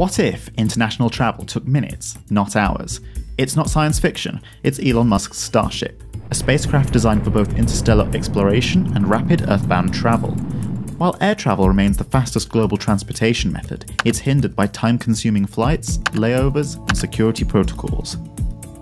What if international travel took minutes, not hours? It's not science fiction, it's Elon Musk's Starship, a spacecraft designed for both interstellar exploration and rapid earthbound travel. While air travel remains the fastest global transportation method, it's hindered by time consuming flights, layovers, and security protocols.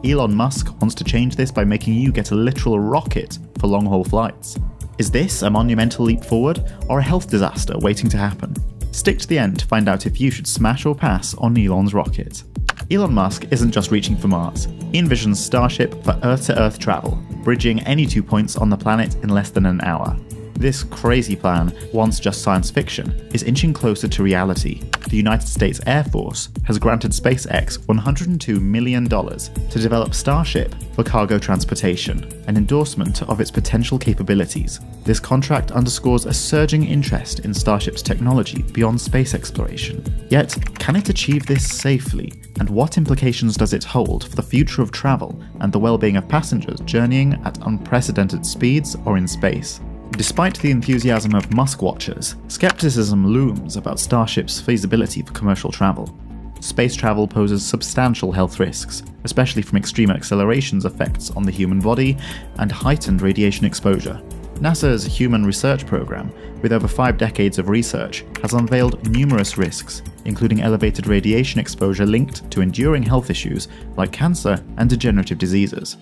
Elon Musk wants to change this by making you get a literal rocket for long haul flights. Is this a monumental leap forward, or a health disaster waiting to happen? Stick to the end to find out if you should smash or pass on Elon's rocket. Elon Musk isn't just reaching for Mars, he envisions Starship for Earth to Earth travel, bridging any two points on the planet in less than an hour. This crazy plan, once just science fiction, is inching closer to reality. The United States Air Force has granted SpaceX $102 million to develop Starship for cargo transportation, an endorsement of its potential capabilities. This contract underscores a surging interest in Starship's technology beyond space exploration. Yet, can it achieve this safely? And what implications does it hold for the future of travel and the well being of passengers journeying at unprecedented speeds or in space? Despite the enthusiasm of Musk watchers, skepticism looms about Starship's feasibility for commercial travel. Space travel poses substantial health risks, especially from extreme acceleration's effects on the human body and heightened radiation exposure. NASA's Human Research Program, with over five decades of research, has unveiled numerous risks, including elevated radiation exposure linked to enduring health issues like cancer and degenerative diseases.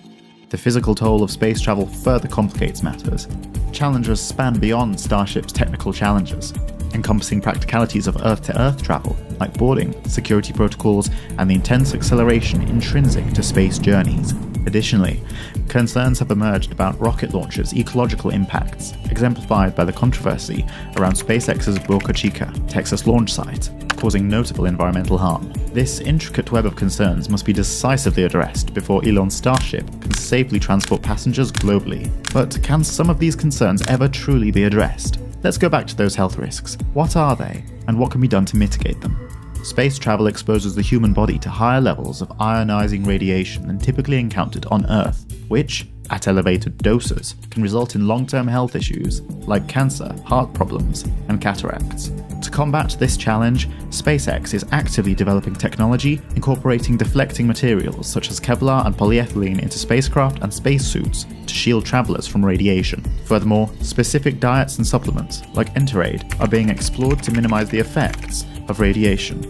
The physical toll of space travel further complicates matters. Challenges span beyond Starship's technical challenges, encompassing practicalities of Earth to Earth travel, like boarding, security protocols, and the intense acceleration intrinsic to space journeys. Additionally, concerns have emerged about rocket launchers' ecological impacts, exemplified by the controversy around SpaceX's Boca Chica, Texas launch site, causing notable environmental harm. This intricate web of concerns must be decisively addressed before Elon's Starship can safely transport passengers globally. But can some of these concerns ever truly be addressed? Let's go back to those health risks. What are they, and what can be done to mitigate them? Space travel exposes the human body to higher levels of ionizing radiation than typically encountered on Earth, which, at elevated doses, can result in long term health issues like cancer, heart problems, and cataracts. To combat this challenge, SpaceX is actively developing technology incorporating deflecting materials such as Kevlar and polyethylene into spacecraft and spacesuits to shield travelers from radiation. Furthermore, specific diets and supplements, like Enterade, are being explored to minimize the effects of radiation.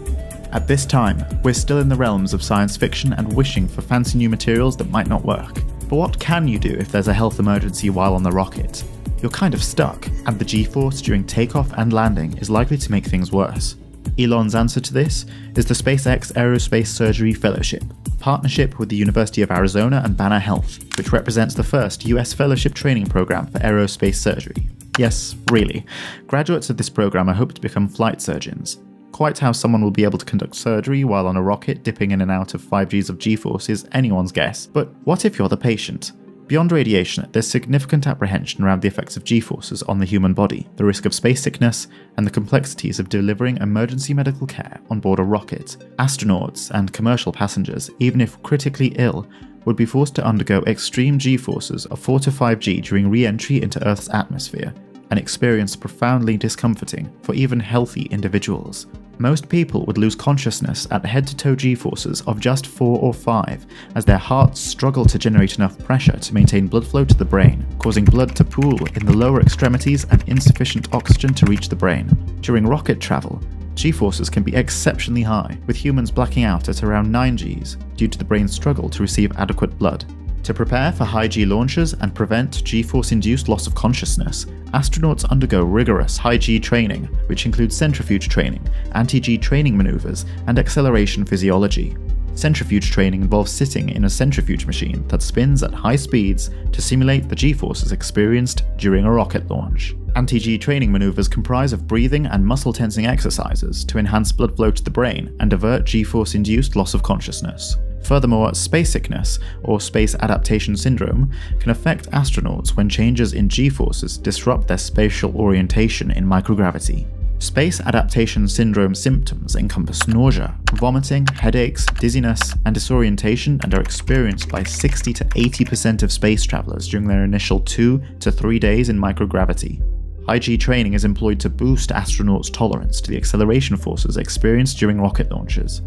At this time, we're still in the realms of science fiction and wishing for fancy new materials that might not work. But what can you do if there's a health emergency while on the rocket? You're kind of stuck, and the G force during takeoff and landing is likely to make things worse. Elon's answer to this is the SpaceX Aerospace Surgery Fellowship, a partnership with the University of Arizona and Banner Health, which represents the first US fellowship training program for aerospace surgery. Yes, really. Graduates of this program are hoped to become flight surgeons, Quite how someone will be able to conduct surgery while on a rocket dipping in and out of 5Gs of G-force is anyone's guess, but what if you're the patient? Beyond radiation, there's significant apprehension around the effects of G-forces on the human body, the risk of space sickness, and the complexities of delivering emergency medical care on board a rocket. Astronauts and commercial passengers, even if critically ill, would be forced to undergo extreme G-forces of 4 to 5G during re-entry into Earth's atmosphere, an experience profoundly discomforting for even healthy individuals. Most people would lose consciousness at head to toe g forces of just 4 or 5 as their hearts struggle to generate enough pressure to maintain blood flow to the brain, causing blood to pool in the lower extremities and insufficient oxygen to reach the brain. During rocket travel, G forces can be exceptionally high, with humans blacking out at around 9 Gs due to the brain's struggle to receive adequate blood. To prepare for high G launches and prevent G force induced loss of consciousness, astronauts undergo rigorous high G training, which includes centrifuge training, anti G training maneuvers, and acceleration physiology. Centrifuge training involves sitting in a centrifuge machine that spins at high speeds to simulate the G forces experienced during a rocket launch. Anti G training maneuvers comprise of breathing and muscle tensing exercises to enhance blood flow to the brain and avert G force induced loss of consciousness. Furthermore, space sickness, or space adaptation syndrome, can affect astronauts when changes in g forces disrupt their spatial orientation in microgravity. Space adaptation syndrome symptoms encompass nausea, vomiting, headaches, dizziness, and disorientation and are experienced by 60 to 80% of space travelers during their initial 2 to 3 days in microgravity. High-G training is employed to boost astronauts' tolerance to the acceleration forces experienced during rocket launches.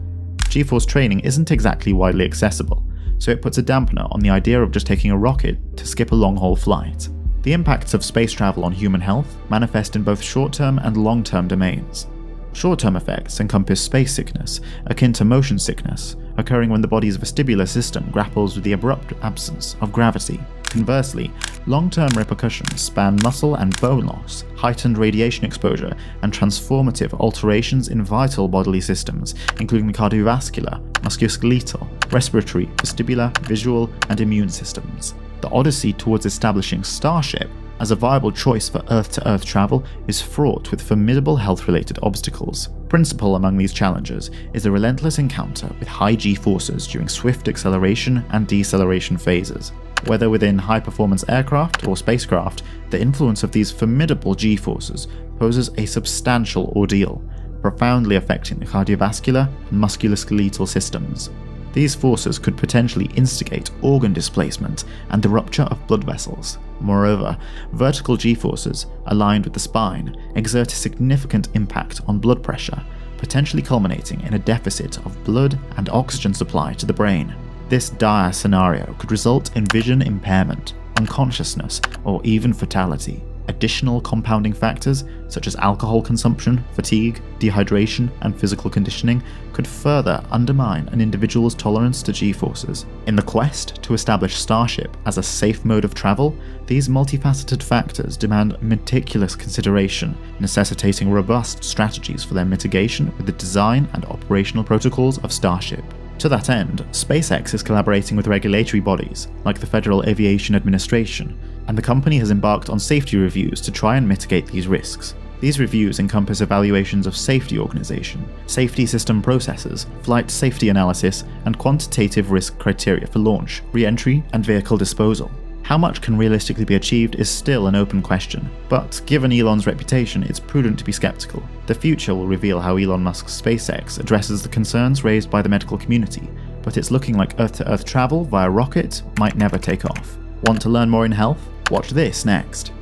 G-force training isn't exactly widely accessible, so it puts a dampener on the idea of just taking a rocket to skip a long-haul flight. The impacts of space travel on human health manifest in both short-term and long-term domains. Short-term effects encompass space sickness, akin to motion sickness, occurring when the body's vestibular system grapples with the abrupt absence of gravity. Conversely, long-term repercussions span muscle and bone loss, heightened radiation exposure, and transformative alterations in vital bodily systems, including the cardiovascular, musculoskeletal, respiratory, vestibular, visual, and immune systems. The odyssey towards establishing Starship as a viable choice for Earth-to-Earth travel is fraught with formidable health-related obstacles. Principal among these challenges is the relentless encounter with high g-forces during swift acceleration and deceleration phases. Whether within high-performance aircraft or spacecraft, the influence of these formidable g-forces poses a substantial ordeal, profoundly affecting the cardiovascular and musculoskeletal systems. These forces could potentially instigate organ displacement and the rupture of blood vessels. Moreover, vertical g-forces, aligned with the spine, exert a significant impact on blood pressure, potentially culminating in a deficit of blood and oxygen supply to the brain. This dire scenario could result in vision impairment, unconsciousness, or even fatality. Additional compounding factors, such as alcohol consumption, fatigue, dehydration, and physical conditioning, could further undermine an individual's tolerance to g-forces. In the quest to establish Starship as a safe mode of travel, these multifaceted factors demand meticulous consideration, necessitating robust strategies for their mitigation with the design and operational protocols of Starship. To that end, SpaceX is collaborating with regulatory bodies, like the Federal Aviation Administration, and the company has embarked on safety reviews to try and mitigate these risks. These reviews encompass evaluations of safety organization, safety system processes, flight safety analysis, and quantitative risk criteria for launch, re-entry, and vehicle disposal. How much can realistically be achieved is still an open question, but given Elon's reputation, it's prudent to be skeptical. The future will reveal how Elon Musk's SpaceX addresses the concerns raised by the medical community, but it's looking like Earth to Earth travel via rocket might never take off. Want to learn more in health? Watch this next.